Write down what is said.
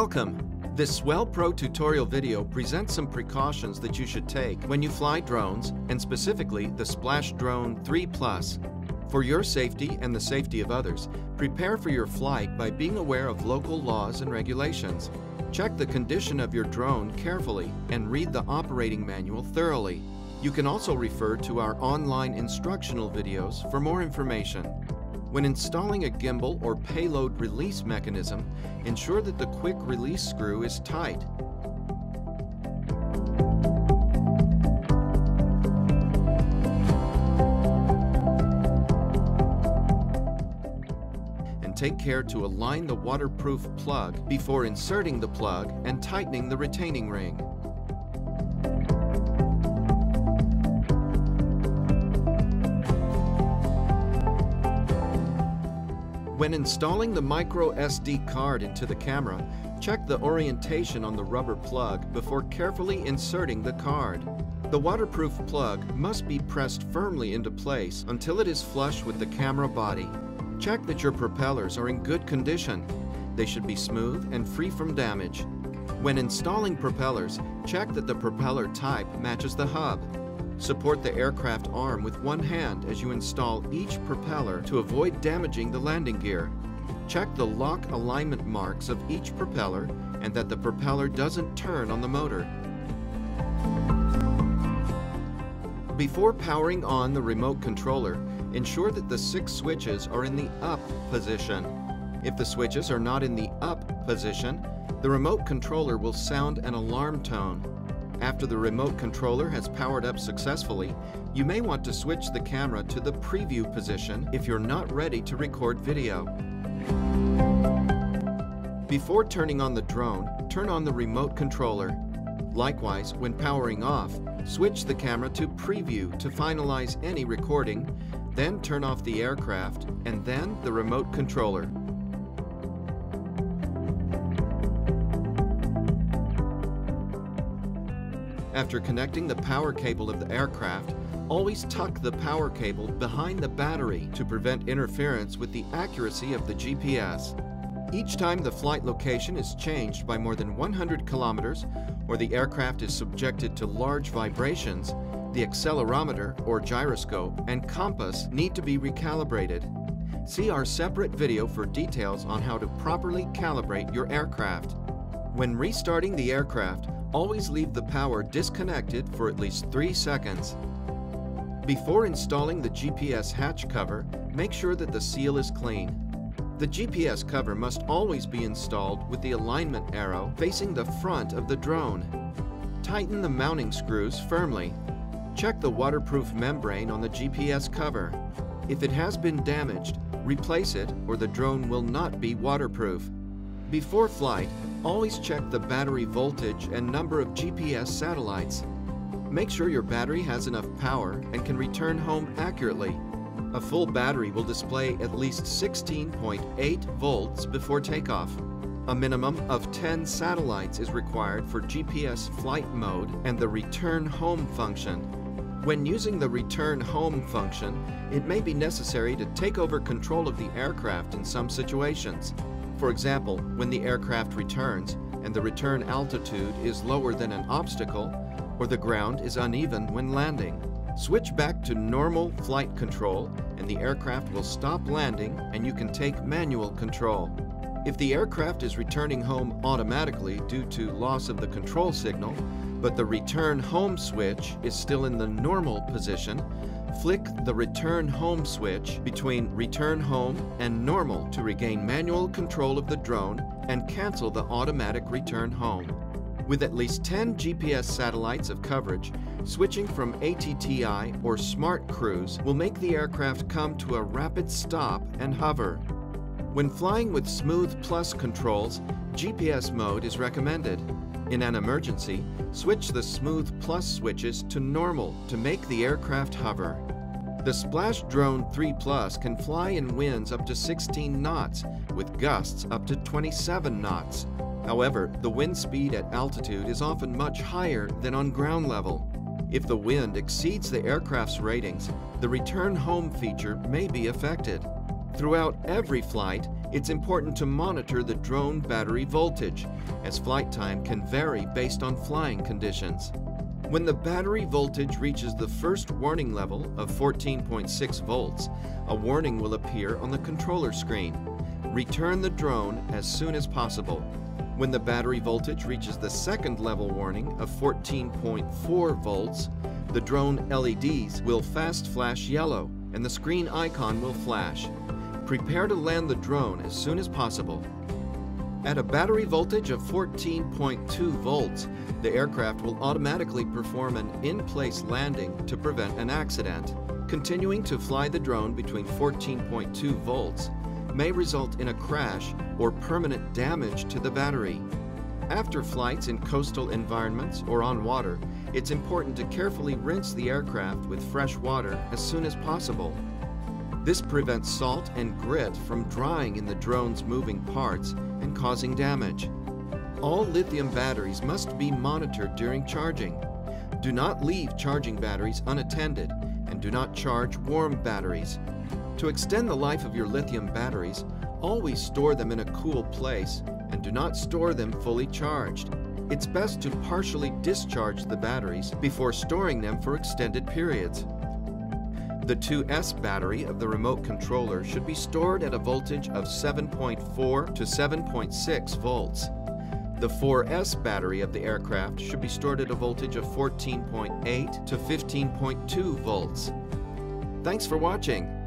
Welcome! This SwellPro tutorial video presents some precautions that you should take when you fly drones, and specifically the SplashDrone 3 Plus. For your safety and the safety of others, prepare for your flight by being aware of local laws and regulations. Check the condition of your drone carefully and read the operating manual thoroughly. You can also refer to our online instructional videos for more information. When installing a gimbal or payload release mechanism, ensure that the quick release screw is tight. And take care to align the waterproof plug before inserting the plug and tightening the retaining ring. When installing the micro SD card into the camera, check the orientation on the rubber plug before carefully inserting the card. The waterproof plug must be pressed firmly into place until it is flush with the camera body. Check that your propellers are in good condition. They should be smooth and free from damage. When installing propellers, check that the propeller type matches the hub. Support the aircraft arm with one hand as you install each propeller to avoid damaging the landing gear. Check the lock alignment marks of each propeller and that the propeller doesn't turn on the motor. Before powering on the remote controller, ensure that the six switches are in the up position. If the switches are not in the up position, the remote controller will sound an alarm tone. After the remote controller has powered up successfully, you may want to switch the camera to the preview position if you're not ready to record video. Before turning on the drone, turn on the remote controller. Likewise, when powering off, switch the camera to preview to finalize any recording, then turn off the aircraft, and then the remote controller. After connecting the power cable of the aircraft, always tuck the power cable behind the battery to prevent interference with the accuracy of the GPS. Each time the flight location is changed by more than 100 kilometers or the aircraft is subjected to large vibrations, the accelerometer or gyroscope and compass need to be recalibrated. See our separate video for details on how to properly calibrate your aircraft. When restarting the aircraft, always leave the power disconnected for at least 3 seconds. Before installing the GPS hatch cover, make sure that the seal is clean. The GPS cover must always be installed with the alignment arrow facing the front of the drone. Tighten the mounting screws firmly. Check the waterproof membrane on the GPS cover. If it has been damaged, replace it or the drone will not be waterproof. Before flight, always check the battery voltage and number of GPS satellites. Make sure your battery has enough power and can return home accurately. A full battery will display at least 16.8 volts before takeoff. A minimum of 10 satellites is required for GPS flight mode and the return home function. When using the return home function, it may be necessary to take over control of the aircraft in some situations. For example, when the aircraft returns and the return altitude is lower than an obstacle or the ground is uneven when landing. Switch back to normal flight control and the aircraft will stop landing and you can take manual control. If the aircraft is returning home automatically due to loss of the control signal, but the return home switch is still in the normal position, Flick the return home switch between return home and normal to regain manual control of the drone and cancel the automatic return home. With at least 10 GPS satellites of coverage, switching from ATTI or Smart Cruise will make the aircraft come to a rapid stop and hover. When flying with Smooth Plus controls, GPS mode is recommended. In an emergency, switch the Smooth Plus switches to normal to make the aircraft hover. The SplashDrone 3 Plus can fly in winds up to 16 knots, with gusts up to 27 knots. However, the wind speed at altitude is often much higher than on ground level. If the wind exceeds the aircraft's ratings, the return home feature may be affected. Throughout every flight, It's important to monitor the drone battery voltage, as flight time can vary based on flying conditions. When the battery voltage reaches the first warning level of 14.6 volts, a warning will appear on the controller screen. Return the drone as soon as possible. When the battery voltage reaches the second level warning of 14.4 volts, the drone LEDs will fast flash yellow and the screen icon will flash. Prepare to land the drone as soon as possible. At a battery voltage of 14.2 volts, the aircraft will automatically perform an in-place landing to prevent an accident. Continuing to fly the drone between 14.2 volts may result in a crash or permanent damage to the battery. After flights in coastal environments or on water, it's important to carefully rinse the aircraft with fresh water as soon as possible. This prevents salt and grit from drying in the drone's moving parts and causing damage. All lithium batteries must be monitored during charging. Do not leave charging batteries unattended and do not charge warm batteries. To extend the life of your lithium batteries, always store them in a cool place and do not store them fully charged. It's best to partially discharge the batteries before storing them for extended periods. The 2S battery of the remote controller should be stored at a voltage of 7.4 to 7.6 volts. The 4S battery of the aircraft should be stored at a voltage of 14.8 to 15.2 volts. Thanks for watching.